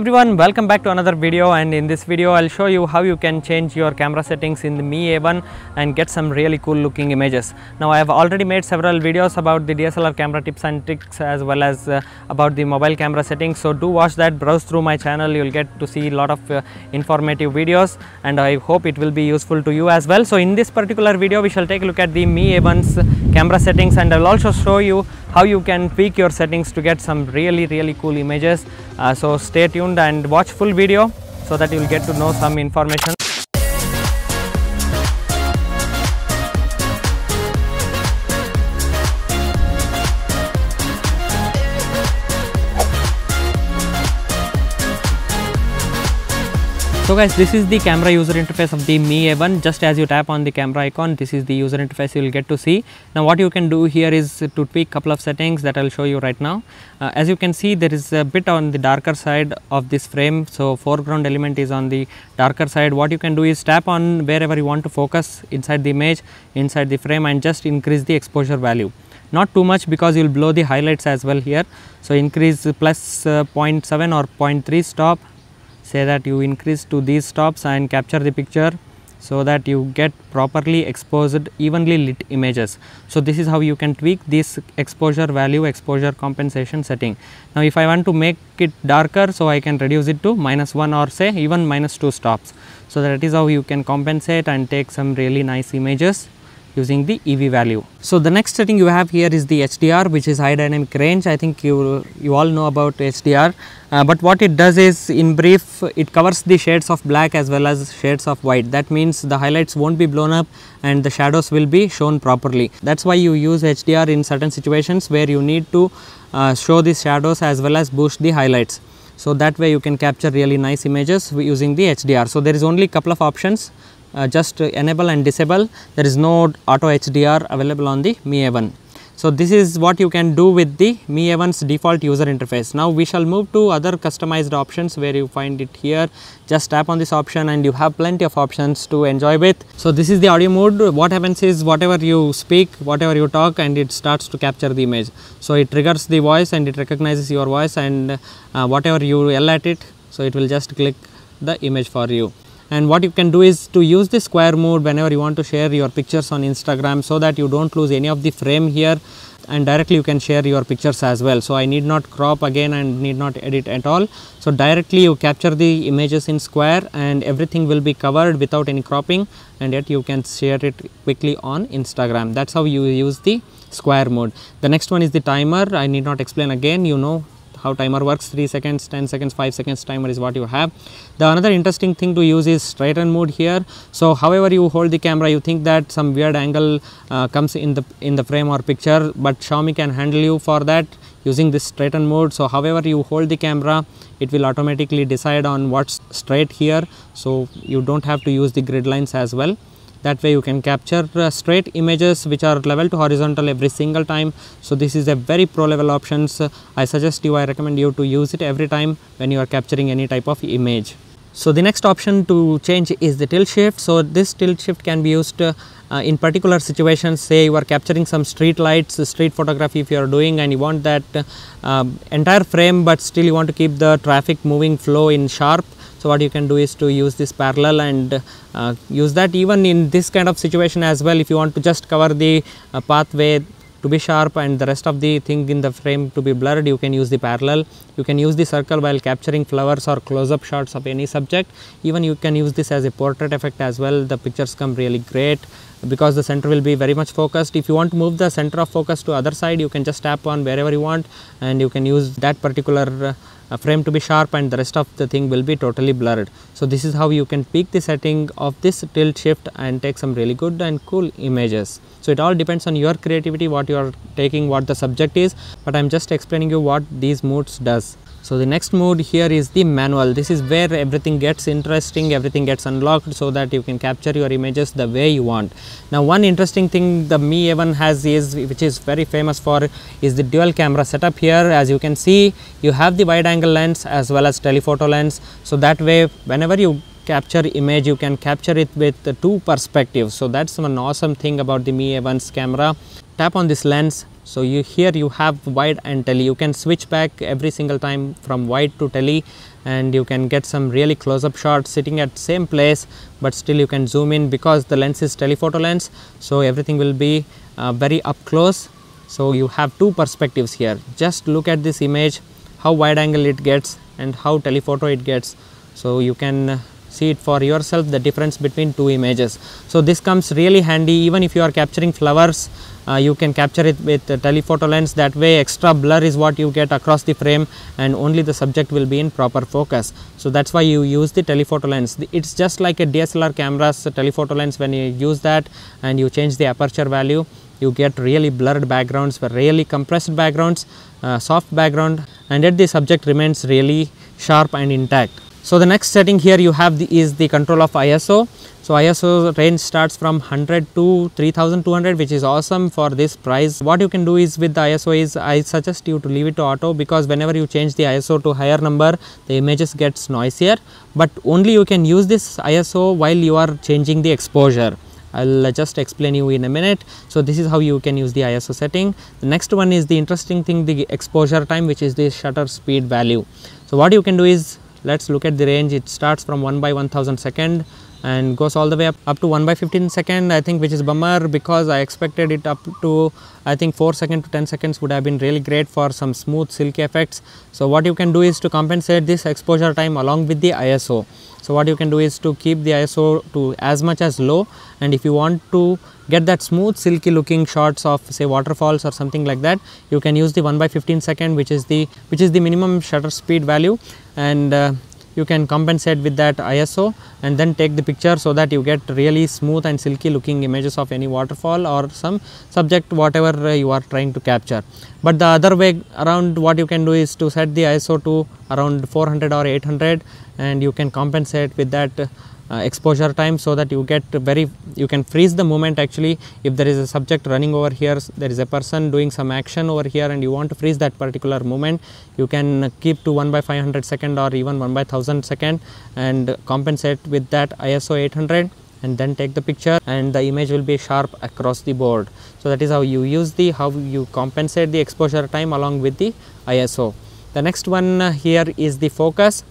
Everyone, welcome back to another video and in this video I'll show you how you can change your camera settings in the Mi A1 and get some really cool looking images. Now I have already made several videos about the DSLR camera tips and tricks as well as uh, about the mobile camera settings. So do watch that, browse through my channel, you will get to see a lot of uh, informative videos and I hope it will be useful to you as well. So in this particular video we shall take a look at the Mi A1's camera settings and I will also show you how you can tweak your settings to get some really really cool images. Uh, so stay tuned and watch full video so that you will get to know some information So guys, this is the camera user interface of the Mi A1. Just as you tap on the camera icon, this is the user interface you will get to see. Now what you can do here is to tweak a couple of settings that I will show you right now. Uh, as you can see, there is a bit on the darker side of this frame. So foreground element is on the darker side. What you can do is tap on wherever you want to focus inside the image, inside the frame and just increase the exposure value not too much because you will blow the highlights as well here. So, increase plus, uh, 0.7 or 0.3 stop say that you increase to these stops and capture the picture so that you get properly exposed evenly lit images. So, this is how you can tweak this exposure value exposure compensation setting. Now, if I want to make it darker, so I can reduce it to minus 1 or say even minus 2 stops. So, that is how you can compensate and take some really nice images using the EV value. So, the next setting you have here is the HDR which is high dynamic range. I think you, you all know about HDR, uh, but what it does is in brief it covers the shades of black as well as shades of white. That means the highlights won't be blown up and the shadows will be shown properly. That is why you use HDR in certain situations where you need to uh, show the shadows as well as boost the highlights. So, that way you can capture really nice images using the HDR. So, there is only a couple of options uh, just enable and disable there is no auto HDR available on the Mi A1. So, this is what you can do with the Mi A1's default user interface. Now, we shall move to other customized options where you find it here just tap on this option and you have plenty of options to enjoy with. So, this is the audio mode what happens is whatever you speak whatever you talk and it starts to capture the image. So, it triggers the voice and it recognizes your voice and uh, whatever you yell at it. So, it will just click the image for you and what you can do is to use the square mode whenever you want to share your pictures on Instagram so that you do not lose any of the frame here and directly you can share your pictures as well. So, I need not crop again and need not edit at all. So, directly you capture the images in square and everything will be covered without any cropping and yet you can share it quickly on Instagram. That is how you use the square mode. The next one is the timer. I need not explain again, you know how timer works 3 seconds 10 seconds 5 seconds timer is what you have. The another interesting thing to use is straighten mode here. So however you hold the camera you think that some weird angle uh, comes in the in the frame or picture but Xiaomi can handle you for that using this straighten mode. So however you hold the camera it will automatically decide on what's straight here. So you don't have to use the grid lines as well that way you can capture uh, straight images which are level to horizontal every single time. So, this is a very pro level options. I suggest you, I recommend you to use it every time when you are capturing any type of image. So, the next option to change is the tilt shift. So, this tilt shift can be used uh, in particular situations say you are capturing some street lights, street photography if you are doing and you want that uh, entire frame, but still you want to keep the traffic moving flow in sharp so, what you can do is to use this parallel and uh, use that even in this kind of situation as well. If you want to just cover the uh, pathway to be sharp and the rest of the thing in the frame to be blurred you can use the parallel. You can use the circle while capturing flowers or close up shots of any subject. Even you can use this as a portrait effect as well. The pictures come really great because the center will be very much focused. If you want to move the center of focus to other side you can just tap on wherever you want and you can use that particular uh, frame to be sharp and the rest of the thing will be totally blurred. So, this is how you can pick the setting of this tilt shift and take some really good and cool images. So, it all depends on your creativity what you are taking what the subject is, but I am just explaining you what these modes does. So, the next mode here is the manual. This is where everything gets interesting, everything gets unlocked so that you can capture your images the way you want. Now, one interesting thing the Mi A1 has is which is very famous for is the dual camera setup here. As you can see, you have the wide angle lens as well as telephoto lens. So, that way whenever you capture image you can capture it with two perspectives. So, that is one awesome thing about the Mi A1's camera. Tap on this lens so you here you have wide and tele. You can switch back every single time from wide to tele and you can get some really close up shots sitting at same place but still you can zoom in because the lens is telephoto lens. So everything will be uh, very up close. So you have two perspectives here. Just look at this image how wide angle it gets and how telephoto it gets. So you can see it for yourself the difference between two images. So this comes really handy. Even if you are capturing flowers uh, you can capture it with telephoto lens. That way extra blur is what you get across the frame and only the subject will be in proper focus. So that's why you use the telephoto lens. It's just like a dslr camera's telephoto lens. When you use that and you change the aperture value you get really blurred backgrounds really compressed backgrounds uh, soft background and yet the subject remains really sharp and intact so the next setting here you have the, is the control of ISO. So ISO range starts from 100 to 3200 which is awesome for this price. What you can do is with the ISO is I suggest you to leave it to auto because whenever you change the ISO to higher number the images gets noisier but only you can use this ISO while you are changing the exposure. I will uh, just explain you in a minute. So, this is how you can use the ISO setting. The next one is the interesting thing the exposure time which is the shutter speed value. So, what you can do is let us look at the range it starts from 1 by 1000 second and goes all the way up, up to 1 by 15 second I think which is bummer because I expected it up to I think 4 second to 10 seconds would have been really great for some smooth silky effects. So, what you can do is to compensate this exposure time along with the ISO. So, what you can do is to keep the ISO to as much as low and if you want to get that smooth silky looking shots of say waterfalls or something like that you can use the 1 by 15 second which is the which is the minimum shutter speed value and uh, you can compensate with that ISO and then take the picture so that you get really smooth and silky looking images of any waterfall or some subject whatever uh, you are trying to capture. But the other way around what you can do is to set the ISO to around 400 or 800 and you can compensate with that exposure time so that you get very you can freeze the moment actually if there is a subject running over here there is a person doing some action over here and you want to freeze that particular moment you can keep to 1 by 500 second or even 1 by 1000 second and compensate with that ISO 800 and then take the picture and the image will be sharp across the board. So, that is how you use the how you compensate the exposure time along with the ISO. The next one uh, here is the focus.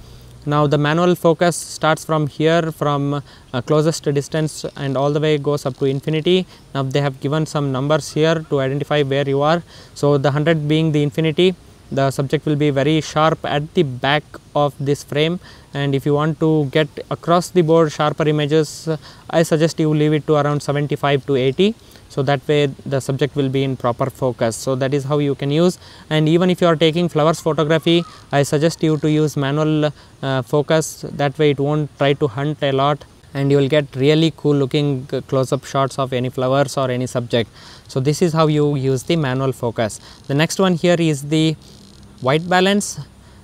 Now the manual focus starts from here from uh, closest distance and all the way goes up to infinity. Now they have given some numbers here to identify where you are. So the 100 being the infinity, the subject will be very sharp at the back of this frame. And if you want to get across the board sharper images, uh, I suggest you leave it to around 75 to 80 so that way the subject will be in proper focus. So that is how you can use. And even if you are taking flowers photography i suggest you to use manual uh, focus. That way it won't try to hunt a lot and you will get really cool looking close up shots of any flowers or any subject. So this is how you use the manual focus. The next one here is the white balance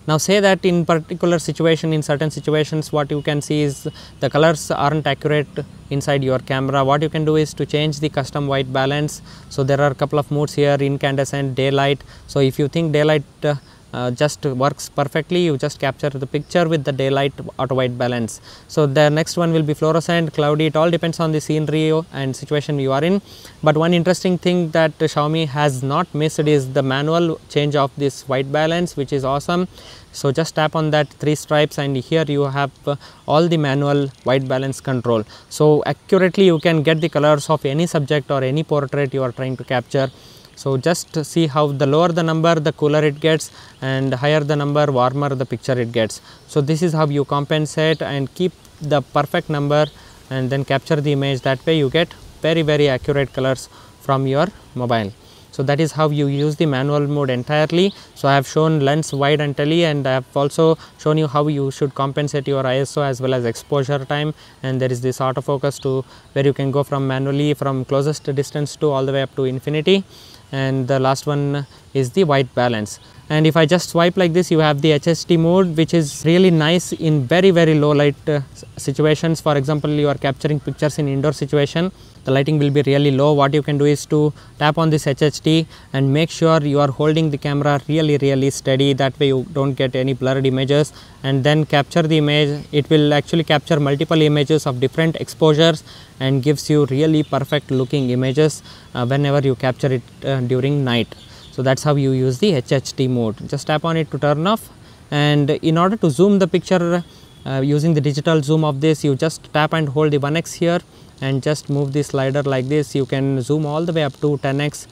now say that in particular situation in certain situations what you can see is the colors aren't accurate inside your camera what you can do is to change the custom white balance. So there are a couple of modes here incandescent daylight. So if you think daylight uh, uh, just works perfectly you just capture the picture with the daylight auto white balance. So the next one will be fluorescent, cloudy it all depends on the scenery and situation you are in. But one interesting thing that Xiaomi has not missed is the manual change of this white balance which is awesome. So just tap on that three stripes and here you have uh, all the manual white balance control. So accurately you can get the colors of any subject or any portrait you are trying to capture so, just see how the lower the number the cooler it gets and higher the number warmer the picture it gets. So, this is how you compensate and keep the perfect number and then capture the image that way you get very very accurate colors from your mobile. So, that is how you use the manual mode entirely. So, I have shown lens wide and tele and I have also shown you how you should compensate your ISO as well as exposure time and there is this autofocus to where you can go from manually from closest distance to all the way up to infinity and the last one is the white balance. And if I just swipe like this you have the HST mode which is really nice in very very low light uh, situations. For example you are capturing pictures in indoor situation. The lighting will be really low. What you can do is to tap on this HHD and make sure you are holding the camera really really steady. That way you don't get any blurred images. And then capture the image. It will actually capture multiple images of different exposures and gives you really perfect looking images uh, whenever you capture it uh, during night so that's how you use the HHD mode. Just tap on it to turn off. And in order to zoom the picture uh, using the digital zoom of this you just tap and hold the 1x here and just move the slider like this. You can zoom all the way up to 10x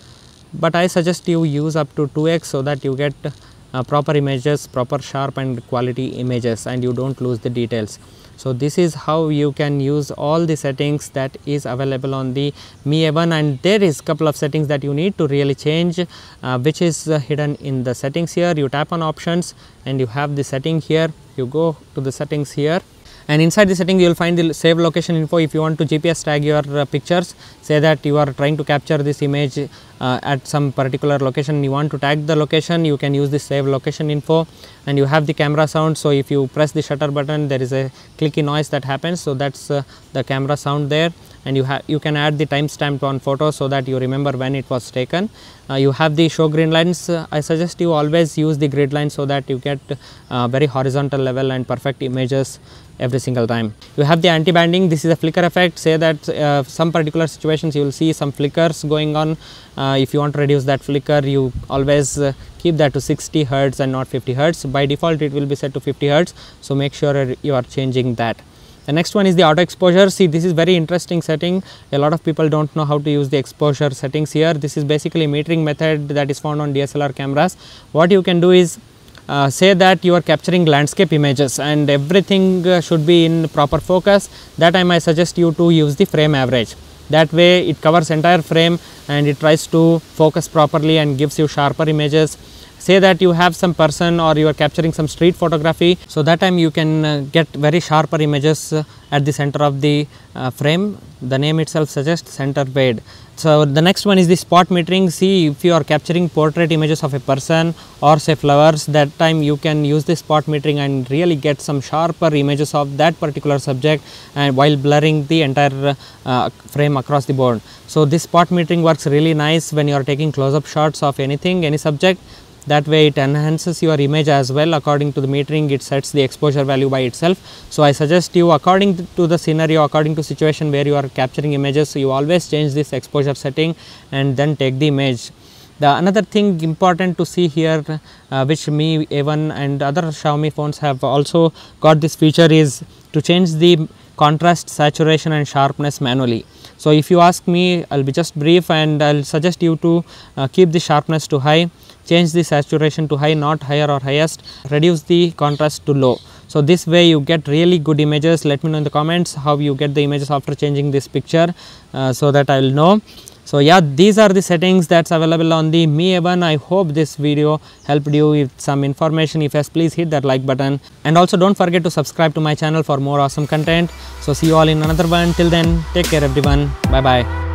but I suggest you use up to 2x so that you get uh, proper images proper sharp and quality images and you don't lose the details. So, this is how you can use all the settings that is available on the Mi A1 and there is a couple of settings that you need to really change uh, which is uh, hidden in the settings here. You tap on options and you have the setting here. You go to the settings here and inside the setting you will find the save location info. If you want to GPS tag your uh, pictures say that you are trying to capture this image uh, at some particular location you want to tag the location you can use the save location info. And you have the camera sound so if you press the shutter button there is a clicky noise that happens. So that's uh, the camera sound there and you have you can add the timestamp on photo so that you remember when it was taken uh, you have the show grid lines uh, i suggest you always use the grid line so that you get uh, very horizontal level and perfect images every single time. You have the anti-banding, this is a flicker effect, say that uh, some particular situations you will see some flickers going on. Uh, if you want to reduce that flicker, you always uh, keep that to 60 hertz and not 50 hertz. By default, it will be set to 50 hertz. So, make sure you are changing that. The next one is the auto exposure. See, this is very interesting setting. A lot of people don't know how to use the exposure settings here. This is basically metering method that is found on DSLR cameras. What you can do is uh, say that you are capturing landscape images and everything uh, should be in proper focus that time I suggest you to use the frame average that way it covers entire frame and it tries to focus properly and gives you sharper images say that you have some person or you are capturing some street photography so that time you can uh, get very sharper images uh, at the center of the uh, frame the name itself suggests center weight so, the next one is the spot metering. See if you are capturing portrait images of a person or say flowers that time you can use the spot metering and really get some sharper images of that particular subject and while blurring the entire uh, frame across the board. So, this spot metering works really nice when you are taking close up shots of anything any subject that way it enhances your image as well according to the metering it sets the exposure value by itself. So, I suggest you according to the scenario according to situation where you are capturing images you always change this exposure setting and then take the image. The another thing important to see here uh, which Mi A1 and other Xiaomi phones have also got this feature is to change the contrast saturation and sharpness manually. So, if you ask me I will be just brief and I will suggest you to uh, keep the sharpness to high change the saturation to high not higher or highest reduce the contrast to low. So, this way you get really good images let me know in the comments how you get the images after changing this picture uh, so that I will know. So, yeah these are the settings that is available on the Mi A1 I hope this video helped you with some information if yes please hit that like button and also do not forget to subscribe to my channel for more awesome content. So, see you all in another one till then take care everyone bye bye.